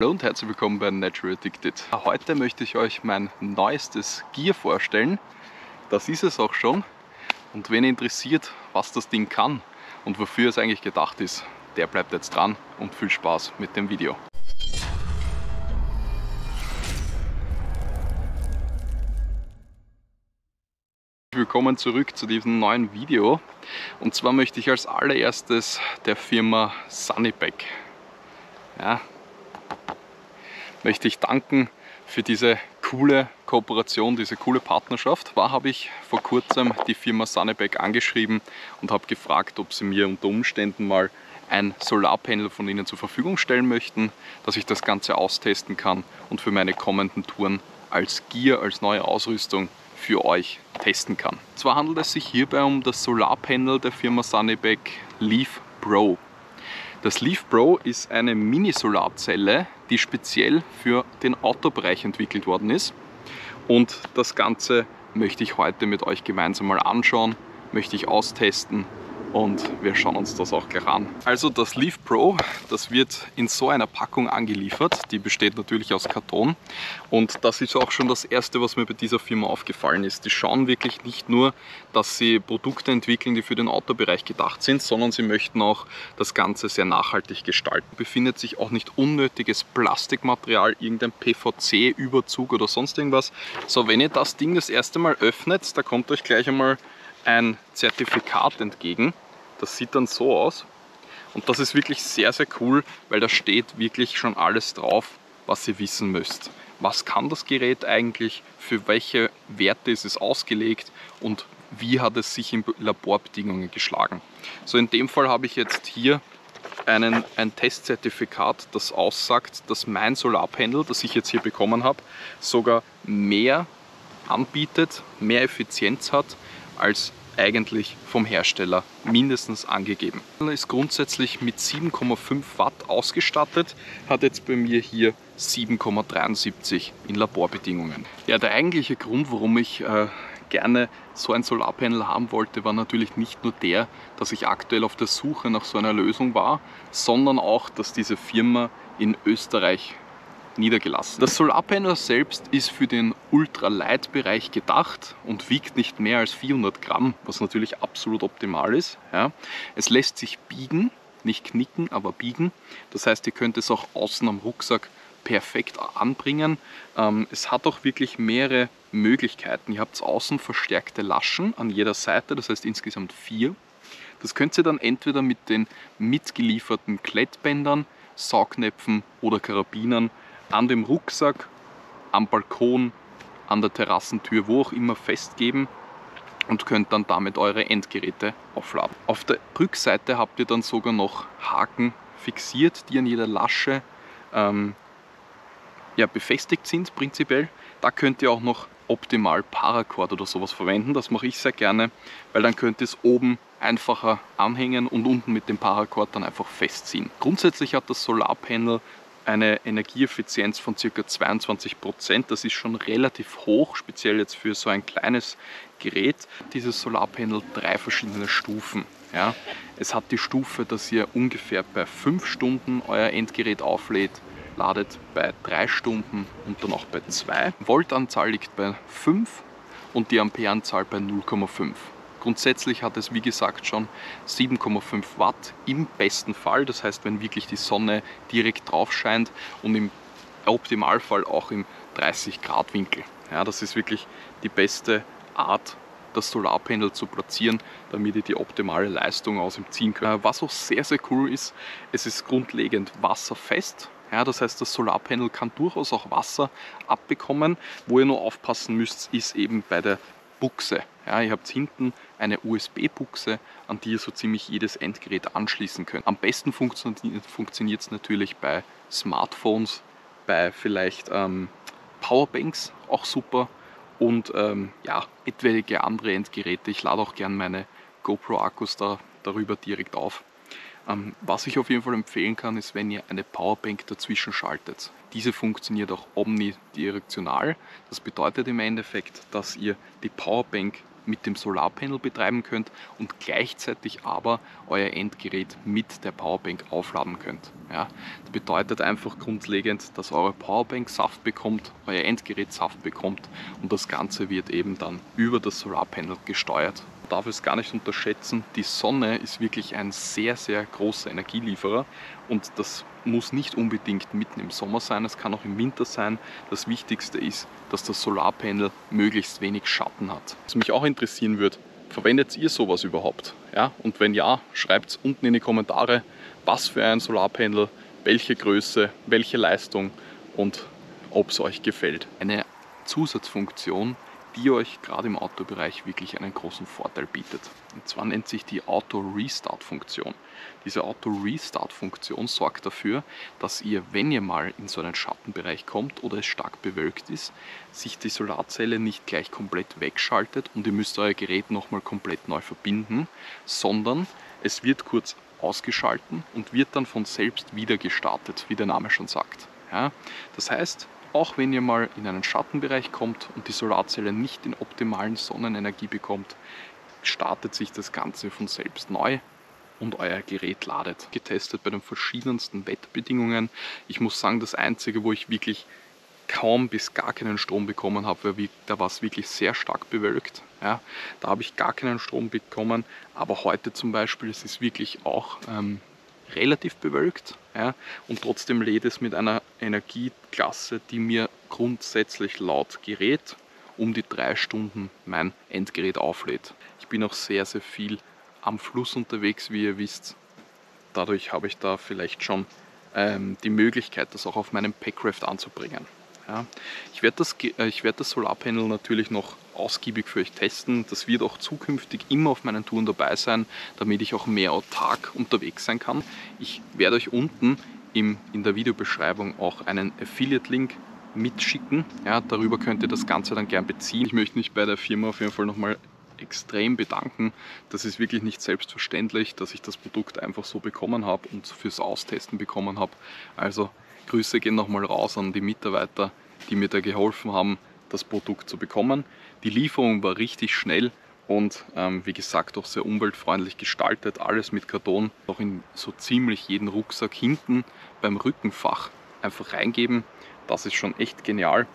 Hallo und herzlich willkommen bei Natural Addicted. Heute möchte ich euch mein neuestes Gear vorstellen. Das ist es auch schon. Und ihr interessiert, was das Ding kann und wofür es eigentlich gedacht ist, der bleibt jetzt dran und viel Spaß mit dem Video. Willkommen zurück zu diesem neuen Video. Und zwar möchte ich als allererstes der Firma Sunnyback ja, möchte ich danken für diese coole Kooperation, diese coole Partnerschaft. War habe ich vor kurzem die Firma Sunnyback angeschrieben und habe gefragt, ob sie mir unter Umständen mal ein Solarpanel von ihnen zur Verfügung stellen möchten, dass ich das Ganze austesten kann und für meine kommenden Touren als Gear, als neue Ausrüstung für euch testen kann. Zwar handelt es sich hierbei um das Solarpanel der Firma Sunnyback Leaf Pro. Das Leaf Pro ist eine Mini-Solarzelle, die speziell für den Autobereich entwickelt worden ist. Und das Ganze möchte ich heute mit euch gemeinsam mal anschauen, möchte ich austesten und wir schauen uns das auch gleich an. Also das Leaf Pro, das wird in so einer Packung angeliefert, die besteht natürlich aus Karton und das ist auch schon das erste, was mir bei dieser Firma aufgefallen ist. Die schauen wirklich nicht nur, dass sie Produkte entwickeln, die für den Autobereich gedacht sind, sondern sie möchten auch das Ganze sehr nachhaltig gestalten. Befindet sich auch nicht unnötiges Plastikmaterial, irgendein PVC-Überzug oder sonst irgendwas. So, wenn ihr das Ding das erste Mal öffnet, da kommt euch gleich einmal ein Zertifikat entgegen. Das sieht dann so aus. Und das ist wirklich sehr, sehr cool, weil da steht wirklich schon alles drauf, was ihr wissen müsst. Was kann das Gerät eigentlich, für welche Werte ist es ausgelegt und wie hat es sich in Laborbedingungen geschlagen. So in dem Fall habe ich jetzt hier einen, ein Testzertifikat, das aussagt, dass mein Solarpanel, das ich jetzt hier bekommen habe, sogar mehr anbietet, mehr Effizienz hat als eigentlich vom Hersteller mindestens angegeben. Ist grundsätzlich mit 7,5 Watt ausgestattet, hat jetzt bei mir hier 7,73 in Laborbedingungen. Ja, der eigentliche Grund, warum ich äh, gerne so ein Solarpanel haben wollte, war natürlich nicht nur der, dass ich aktuell auf der Suche nach so einer Lösung war, sondern auch, dass diese Firma in Österreich niedergelassen. Das Solarpanel selbst ist für den Ultralight-Bereich gedacht und wiegt nicht mehr als 400 Gramm, was natürlich absolut optimal ist. Ja. Es lässt sich biegen, nicht knicken, aber biegen. Das heißt, ihr könnt es auch außen am Rucksack perfekt anbringen. Ähm, es hat auch wirklich mehrere Möglichkeiten. Ihr habt außen verstärkte Laschen an jeder Seite, das heißt insgesamt vier. Das könnt ihr dann entweder mit den mitgelieferten Klettbändern, Saugnäpfen oder Karabinern an dem Rucksack, am Balkon, an der Terrassentür, wo auch immer festgeben und könnt dann damit eure Endgeräte aufladen. Auf der Rückseite habt ihr dann sogar noch Haken fixiert, die an jeder Lasche ähm, ja, befestigt sind prinzipiell. Da könnt ihr auch noch optimal Paracord oder sowas verwenden. Das mache ich sehr gerne, weil dann könnt ihr es oben einfacher anhängen und unten mit dem Paracord dann einfach festziehen. Grundsätzlich hat das Solarpanel eine Energieeffizienz von ca. 22 Prozent. Das ist schon relativ hoch, speziell jetzt für so ein kleines Gerät. Dieses Solarpanel drei verschiedene Stufen. Ja. Es hat die Stufe, dass ihr ungefähr bei 5 Stunden euer Endgerät auflädt, ladet bei 3 Stunden und dann auch bei 2. Voltanzahl liegt bei 5 und die Ampereanzahl bei 0,5. Grundsätzlich hat es wie gesagt schon 7,5 Watt im besten Fall, das heißt wenn wirklich die Sonne direkt drauf scheint und im Optimalfall auch im 30 Grad Winkel. Ja, das ist wirklich die beste Art das Solarpanel zu platzieren, damit ihr die optimale Leistung aus ihm ziehen könnt. Äh, was auch sehr sehr cool ist, es ist grundlegend wasserfest. Ja, das heißt, das Solarpanel kann durchaus auch Wasser abbekommen. Wo ihr nur aufpassen müsst, ist eben bei der Buchse. Ja, ihr habt hinten eine USB-Buchse, an die ihr so ziemlich jedes Endgerät anschließen könnt. Am besten funktioniert es natürlich bei Smartphones, bei vielleicht ähm, Powerbanks auch super und ähm, ja, etwaige andere Endgeräte. Ich lade auch gern meine GoPro-Akkus da, darüber direkt auf. Ähm, was ich auf jeden Fall empfehlen kann, ist, wenn ihr eine Powerbank dazwischen schaltet. Diese funktioniert auch omnidirektional. Das bedeutet im Endeffekt, dass ihr die Powerbank mit dem Solarpanel betreiben könnt und gleichzeitig aber euer Endgerät mit der Powerbank aufladen könnt. Ja, das bedeutet einfach grundlegend, dass eure Powerbank Saft bekommt, euer Endgerät Saft bekommt und das Ganze wird eben dann über das Solarpanel gesteuert. Darf es gar nicht unterschätzen, die Sonne ist wirklich ein sehr, sehr großer Energielieferer und das muss nicht unbedingt mitten im Sommer sein, es kann auch im Winter sein. Das Wichtigste ist, dass das Solarpanel möglichst wenig Schatten hat. Was mich auch interessieren würde, verwendet ihr sowas überhaupt? Ja? Und wenn ja, schreibt unten in die Kommentare, was für ein Solarpanel, welche Größe, welche Leistung und ob es euch gefällt. Eine Zusatzfunktion, die euch gerade im Autobereich wirklich einen großen Vorteil bietet. Und zwar nennt sich die Auto-Restart-Funktion. Diese Auto-Restart-Funktion sorgt dafür, dass ihr, wenn ihr mal in so einen Schattenbereich kommt oder es stark bewölkt ist, sich die Solarzelle nicht gleich komplett wegschaltet und ihr müsst euer Gerät nochmal komplett neu verbinden, sondern es wird kurz ausgeschalten und wird dann von selbst wieder gestartet, wie der Name schon sagt. Ja, das heißt, auch wenn ihr mal in einen Schattenbereich kommt und die Solarzelle nicht den optimalen Sonnenenergie bekommt, startet sich das Ganze von selbst neu und euer Gerät ladet. Getestet bei den verschiedensten Wetterbedingungen. Ich muss sagen, das einzige, wo ich wirklich kaum bis gar keinen Strom bekommen habe, da war es wirklich sehr stark bewölkt. Ja, da habe ich gar keinen Strom bekommen, aber heute zum Beispiel, es ist wirklich auch ähm, relativ bewölkt ja, und trotzdem lädt es mit einer Energieklasse, die mir grundsätzlich laut Gerät um die drei Stunden mein Endgerät auflädt. Ich bin auch sehr, sehr viel am Fluss unterwegs, wie ihr wisst. Dadurch habe ich da vielleicht schon ähm, die Möglichkeit, das auch auf meinem Packraft anzubringen. Ja. Ich werde das, äh, werd das Solarpanel natürlich noch ausgiebig für euch testen. Das wird auch zukünftig immer auf meinen Touren dabei sein, damit ich auch mehr autark unterwegs sein kann. Ich werde euch unten im, in der Videobeschreibung auch einen Affiliate-Link mitschicken. Ja, darüber könnt ihr das Ganze dann gern beziehen. Ich möchte mich bei der Firma auf jeden Fall nochmal extrem bedanken. Das ist wirklich nicht selbstverständlich, dass ich das Produkt einfach so bekommen habe und fürs Austesten bekommen habe. Also Grüße gehen nochmal raus an die Mitarbeiter, die mir da geholfen haben, das Produkt zu bekommen. Die Lieferung war richtig schnell und ähm, wie gesagt auch sehr umweltfreundlich gestaltet. Alles mit Karton, auch in so ziemlich jeden Rucksack hinten beim Rückenfach einfach reingeben. Das ist schon echt genial.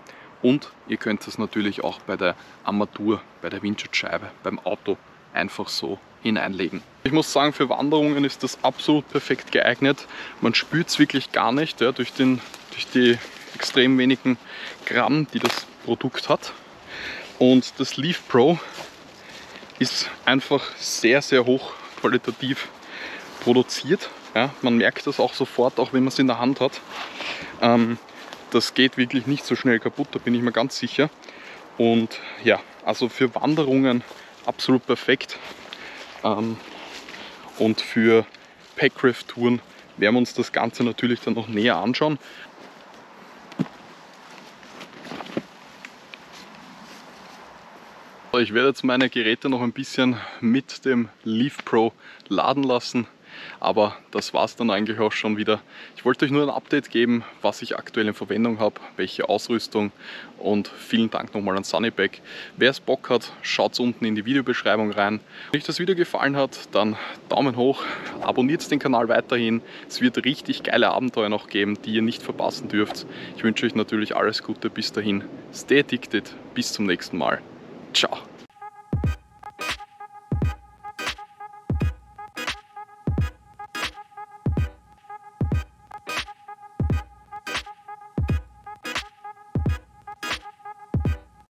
Und ihr könnt es natürlich auch bei der Armatur, bei der Windschutzscheibe, beim Auto einfach so hineinlegen. Muss sagen, für Wanderungen ist das absolut perfekt geeignet. Man spürt es wirklich gar nicht ja, durch, den, durch die extrem wenigen Gramm, die das Produkt hat. Und das Leaf Pro ist einfach sehr, sehr hoch qualitativ produziert. Ja, man merkt das auch sofort, auch wenn man es in der Hand hat. Ähm, das geht wirklich nicht so schnell kaputt, da bin ich mir ganz sicher. Und ja, also für Wanderungen absolut perfekt. Ähm, und für Packraft-Touren werden wir uns das Ganze natürlich dann noch näher anschauen. Ich werde jetzt meine Geräte noch ein bisschen mit dem Leaf Pro laden lassen. Aber das war es dann eigentlich auch schon wieder. Ich wollte euch nur ein Update geben, was ich aktuell in Verwendung habe, welche Ausrüstung und vielen Dank nochmal an Sunnyback. Wer es Bock hat, schaut unten in die Videobeschreibung rein. Wenn euch das Video gefallen hat, dann Daumen hoch, abonniert den Kanal weiterhin. Es wird richtig geile Abenteuer noch geben, die ihr nicht verpassen dürft. Ich wünsche euch natürlich alles Gute bis dahin. Stay addicted, bis zum nächsten Mal. Ciao.